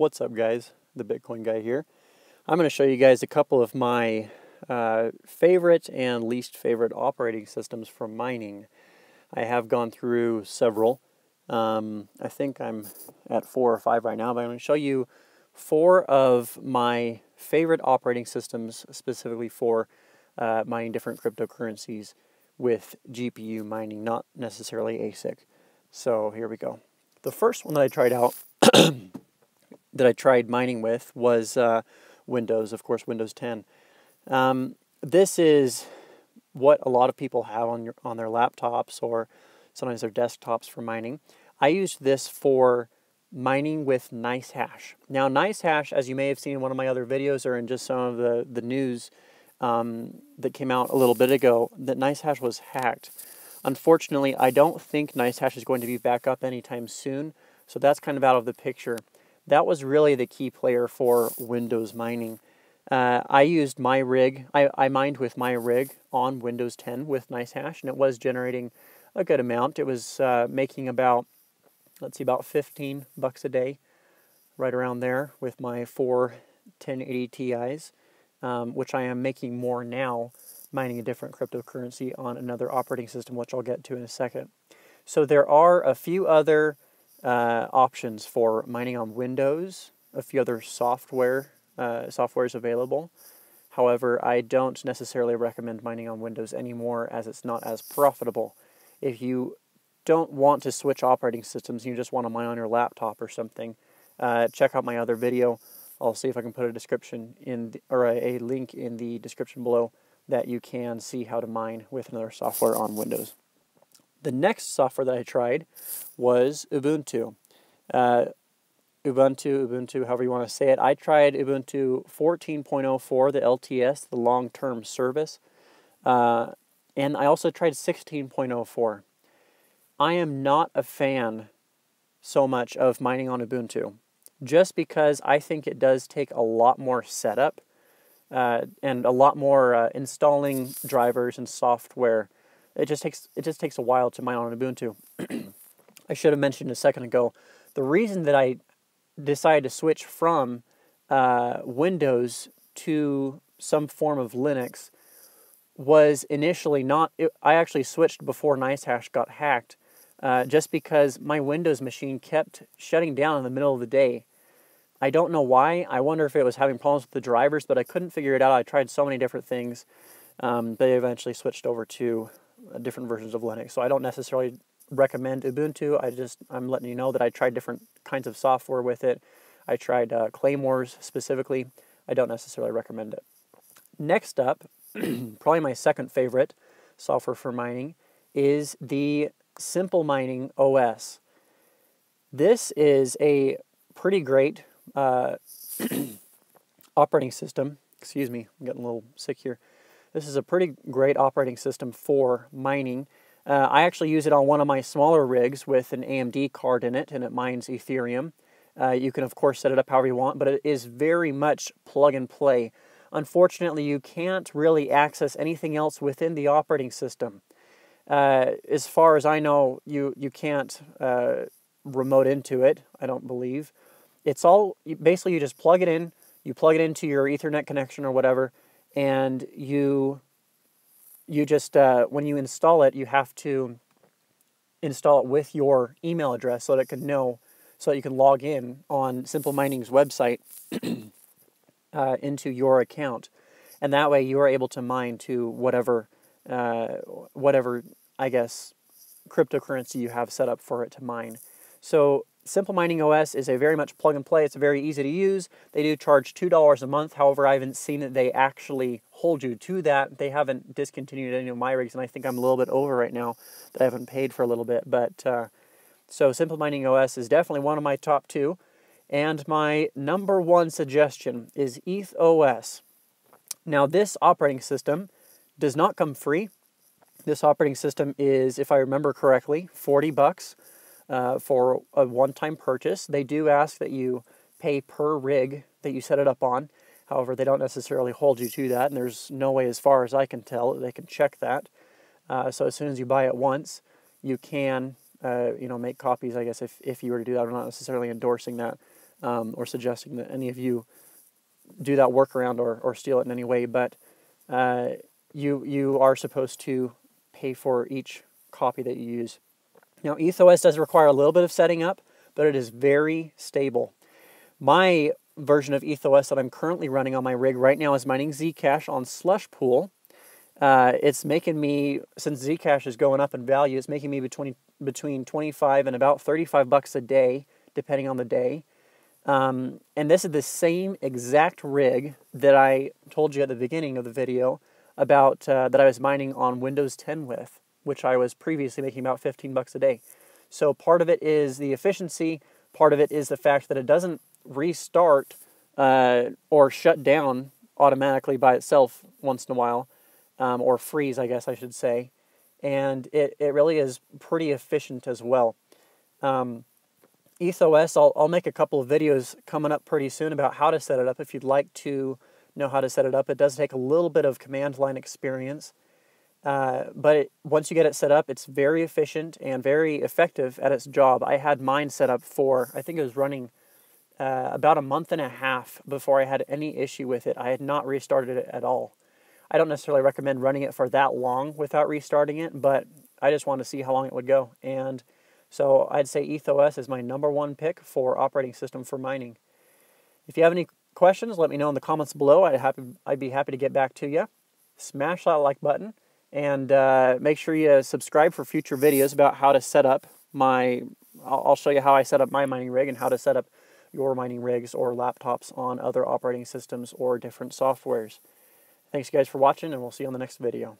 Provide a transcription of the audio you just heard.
What's up guys, the Bitcoin guy here. I'm going to show you guys a couple of my uh, favorite and least favorite operating systems for mining. I have gone through several. Um, I think I'm at four or five right now, but I'm going to show you four of my favorite operating systems specifically for uh, mining different cryptocurrencies with GPU mining, not necessarily ASIC. So here we go. The first one that I tried out that I tried mining with was uh, Windows, of course, Windows 10. Um, this is what a lot of people have on your, on their laptops or sometimes their desktops for mining. I used this for mining with NiceHash. Now, NiceHash, as you may have seen in one of my other videos or in just some of the, the news um, that came out a little bit ago, that NiceHash was hacked. Unfortunately, I don't think NiceHash is going to be back up anytime soon, so that's kind of out of the picture that was really the key player for Windows mining. Uh, I used my rig, I, I mined with my rig on Windows 10 with NiceHash, and it was generating a good amount. It was uh, making about, let's see, about 15 bucks a day, right around there with my four 1080 Ti's, um, which I am making more now, mining a different cryptocurrency on another operating system, which I'll get to in a second. So there are a few other uh, options for mining on Windows, a few other software uh, softwares available. However, I don't necessarily recommend mining on Windows anymore as it's not as profitable. If you don't want to switch operating systems, you just want to mine on your laptop or something, uh, check out my other video. I'll see if I can put a description in the, or a, a link in the description below that you can see how to mine with another software on Windows. The next software that I tried was Ubuntu. Uh, Ubuntu, Ubuntu, however you want to say it. I tried Ubuntu 14.04, the LTS, the long term service, uh, and I also tried 16.04. I am not a fan so much of mining on Ubuntu just because I think it does take a lot more setup uh, and a lot more uh, installing drivers and software it just takes it just takes a while to mine on Ubuntu. I should have mentioned a second ago. The reason that I decided to switch from uh, Windows to some form of Linux was initially not. It, I actually switched before NiceHash got hacked, uh, just because my Windows machine kept shutting down in the middle of the day. I don't know why. I wonder if it was having problems with the drivers, but I couldn't figure it out. I tried so many different things, um, but I eventually switched over to different versions of Linux. So I don't necessarily recommend Ubuntu. I just I'm letting you know that I tried different kinds of software with it. I tried uh, Claymores specifically. I don't necessarily recommend it. Next up, probably my second favorite software for mining is the Simple Mining OS. This is a pretty great uh, operating system. Excuse me, I'm getting a little sick here. This is a pretty great operating system for mining. Uh, I actually use it on one of my smaller rigs with an AMD card in it, and it mines Ethereum. Uh, you can, of course, set it up however you want, but it is very much plug and play. Unfortunately, you can't really access anything else within the operating system. Uh, as far as I know, you, you can't uh, remote into it, I don't believe. It's all basically you just plug it in, you plug it into your Ethernet connection or whatever, and you you just uh, when you install it, you have to install it with your email address so that it can know so that you can log in on Simple Mining's website uh, into your account, and that way you are able to mine to whatever uh, whatever I guess cryptocurrency you have set up for it to mine. So Simple Mining OS is a very much plug and play. It's very easy to use. They do charge $2 a month. However, I haven't seen that they actually hold you to that. They haven't discontinued any of my rigs, and I think I'm a little bit over right now that I haven't paid for a little bit. But uh, so Simple Mining OS is definitely one of my top two. And my number one suggestion is EthOS. Now, this operating system does not come free. This operating system is, if I remember correctly, 40 bucks uh, for a one-time purchase. They do ask that you pay per rig that you set it up on. However, they don't necessarily hold you to that, and there's no way, as far as I can tell, they can check that. Uh, so as soon as you buy it once, you can, uh, you know, make copies. I guess if if you were to do that, I'm not necessarily endorsing that. um, or suggesting that any of you do that workaround or, or steal it in any way, but uh, you you are supposed to pay for each copy that you use. Now, EthOS does require a little bit of setting up, but it is very stable. My version of EthOS that I'm currently running on my rig right now is mining Zcash on Slushpool. Uh, it's making me, since Zcash is going up in value, it's making me between between 25 and about 35 bucks a day, depending on the day. Um, and this is the same exact rig that I told you at the beginning of the video about uh, that I was mining on Windows 10 with, which I was previously making about 15 bucks a day. So part of it is the efficiency, part of it is the fact that it doesn't restart uh, or shut down automatically by itself once in a while, um, or freeze, I guess I should say. And it, it really is pretty efficient as well. Um, EthOS, I'll, I'll make a couple of videos coming up pretty soon about how to set it up if you'd like to know how to set it up. It does take a little bit of command line experience, uh, but it, once you get it set up, it's very efficient and very effective at its job. I had mine set up for, I think it was running uh, about a month and a half before I had any issue with it. I had not restarted it at all. I don't necessarily recommend running it for that long without restarting it, but I just wanted to see how long it would go. And so I'd say EthOS is my number one pick for operating system for mining. If you have any questions, let me know in the comments below. I'd, happy, I'd be happy to get back to you. Smash that like button and uh, make sure you subscribe for future videos about how to set up my, I'll, show you how I set up my mining rig and how to set up your mining rigs or laptops on other operating systems or different softwares. Thanks guys for watching and we'll see you on the next video.